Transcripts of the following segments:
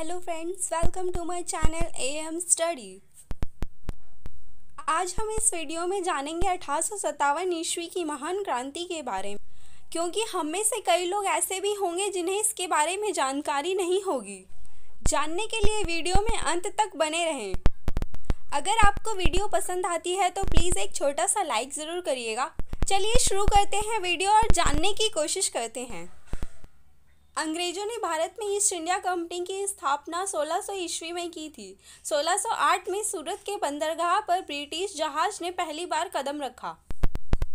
Hello friends welcome to my channel A M study आज हम इस वीडियो में जानेंगे अठारह सौ सत्तावन ईस्वी की महान क्रांति के बारे में, क्योंकि हम में से कई लोग ऐसे भी होंगे जिन्हें इसके बारे में जानकारी नहीं होगी। जानने के लिए वीडियो में अंत तक बने रहें। अगर आपको वीडियो पसंद आती है तो प्लीज़ एक छोटा सा लाइक ज़रूर करिएगा। चलिए शुरू करते हैं वीडियो और जानने की कोशिश करते हैं। अंग्रेज़ों ने भारत में ईस्ट इंडिया कंपनी की स्थापना 1600 ईस्वी में की थी। 1608 में सूरत के बंदरगाह पर ब्रिटिश जहाज़ ने पहली बार कदम रखा।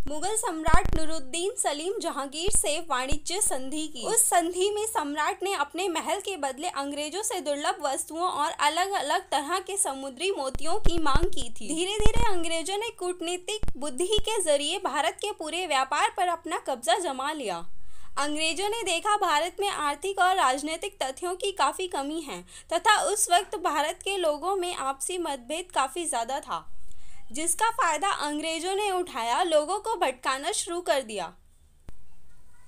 मुगल सम्राट नुरुद्दीन सलीम जहांगीर से वाणिज्य संधि की। उस संधि में सम्राट ने अपने महल के बदले अंग्रेज़ों से दुर्लभ वस्तुओं और अलग अलग तरह के समुद्री मोतियों की मांग की थी। धीरे धीरे अंग्रेज़ों ने कूटनीतिक बुद्धि के ज़रिए भारत के पूरे व्यापार पर अपना कब्जा जमा लिया। अंग्रेज़ों ने देखा भारत में आर्थिक और राजनीतिक तथ्यों की काफ़ी कमी है, तथा उस वक्त भारत के लोगों में आपसी मतभेद काफ़ी ज़्यादा था। जिसका फ़ायदा अंग्रेज़ों ने उठाया, लोगों को भटकाना शुरू कर दिया।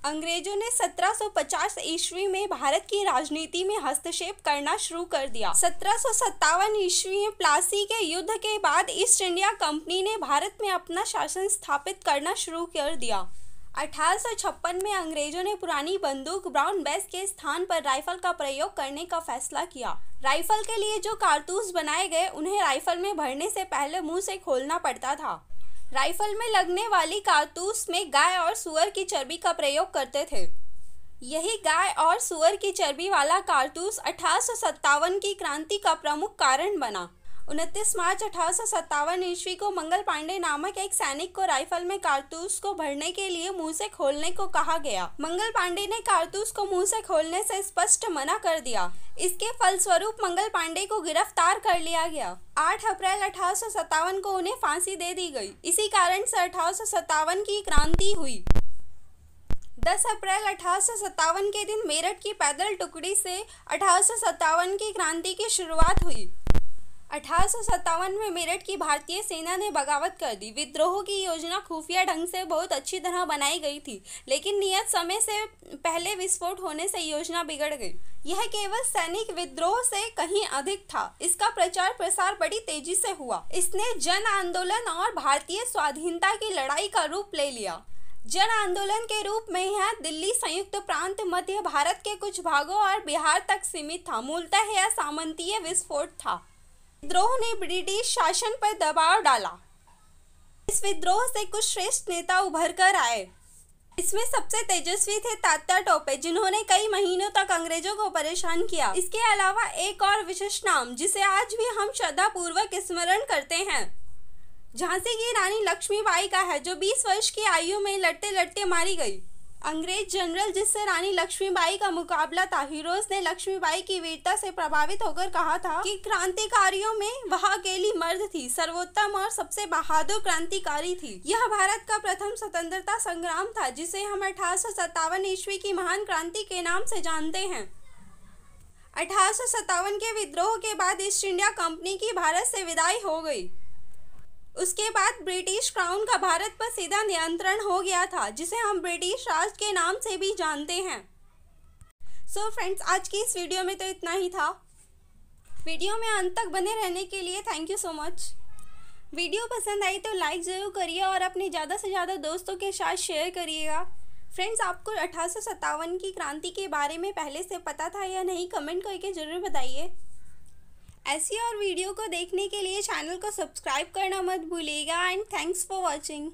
अंग्रेज़ों ने 1750 ईस्वी में भारत की राजनीति में हस्तक्षेप करना शुरू कर दिया। सत्रह सौ सत्तावन ईस्वी में प्लासी के युद्ध के बाद ईस्ट इंडिया कंपनी ने भारत में अपना शासन स्थापित करना शुरू कर दिया। अठारह सौ छप्पन में अंग्रेज़ों ने पुरानी बंदूक ब्राउन बेस के स्थान पर राइफल का प्रयोग करने का फैसला किया। राइफल के लिए जो कारतूस बनाए गए, उन्हें राइफल में भरने से पहले मुँह से खोलना पड़ता था। राइफल में लगने वाली कारतूस में गाय और सुअर की चर्बी का प्रयोग करते थे। यही गाय और सुअर की चर्बी वाला कारतूस अठारह सौ सत्तावन की क्रांति का प्रमुख कारण बना। उनतीस मार्च अठारह ईस्वी को मंगल पांडे नामक एक सैनिक को राइफल में कारतूस को भरने के लिए मुँह से खोलने को कहा गया। मंगल पांडे ने कारतूस को मुँह से खोलने से स्पष्ट मना कर दिया। इसके फलस्वरूप मंगल पांडे को गिरफ़्तार कर लिया गया। 8 अप्रैल अठारह को उन्हें फांसी दे दी गई। इसी कारण से अठारह की क्रांति हुई। 10 अप्रैल अठारह सौ सत्तावन के दिन मेरठ की पैदल टुकड़ी से अठारह की क्रांति की शुरुआत हुई। अठारह सौ सत्तावन में मेरठ की भारतीय सेना ने बगावत कर दी। विद्रोह की योजना खुफिया ढंग से बहुत अच्छी तरह बनाई गई थी, लेकिन नियत समय से पहले विस्फोट होने से योजना बिगड़ गई। यह केवल सैनिक विद्रोह से कहीं अधिक था। इसका प्रचार प्रसार बड़ी तेज़ी से हुआ। इसने जन आंदोलन और भारतीय स्वाधीनता की लड़ाई का रूप ले लिया। जन आंदोलन के रूप में यह दिल्ली संयुक्त प्रांत, मध्य भारत के कुछ भागों और बिहार तक सीमित था। मूलतः यह सामंतीय विस्फोट था। विद्रोह ने ब्रिटिश शासन पर दबाव डाला। इस विद्रोह से कुछ श्रेष्ठ नेता उभर कर आए। इसमें सबसे तेजस्वी थे तात्या टोपे, जिन्होंने कई महीनों तक अंग्रेज़ों को परेशान किया। इसके अलावा एक और विशिष्ट नाम, जिसे आज भी हम श्रद्धा पूर्वक स्मरण करते हैं, झांसी की रानी लक्ष्मीबाई का है, जो 20 वर्ष की आयु में लड़ते लड़ते मारी गई। अंग्रेज़ जनरल जिससे रानी लक्ष्मीबाई का मुकाबला था हीरोज ने लक्ष्मीबाई की वीरता से प्रभावित होकर कहा था कि क्रांतिकारियों में वह अकेली मर्द थी, सर्वोत्तम और सबसे बहादुर क्रांतिकारी थी। यह भारत का प्रथम स्वतंत्रता संग्राम था, जिसे हम अठारह सौ सत्तावन ईस्वी की महान क्रांति के नाम से जानते हैं। अठारह सौ सत्तावन के विद्रोह के बाद ईस्ट इंडिया कंपनी की भारत से विदाई हो गई। उसके बाद ब्रिटिश क्राउन का भारत पर सीधा नियंत्रण हो गया था, जिसे हम ब्रिटिश राज के नाम से भी जानते हैं। सो so फ्रेंड्स आज की इस वीडियो में तो इतना ही था। वीडियो में अंत तक बने रहने के लिए thank you so much video पसंद आई तो लाइक ज़रूर करिए और अपने ज़्यादा से ज़्यादा दोस्तों के साथ शेयर करिएगा। फ्रेंड्स आपको अठारह सौ सत्तावन की क्रांति के बारे में पहले से पता था या नहीं कमेंट करके ज़रूर बताइए। ऐसी और वीडियो को देखने के लिए चैनल को सब्सक्राइब करना मत भूलिएगा एंड थैंक्स फॉर वॉचिंग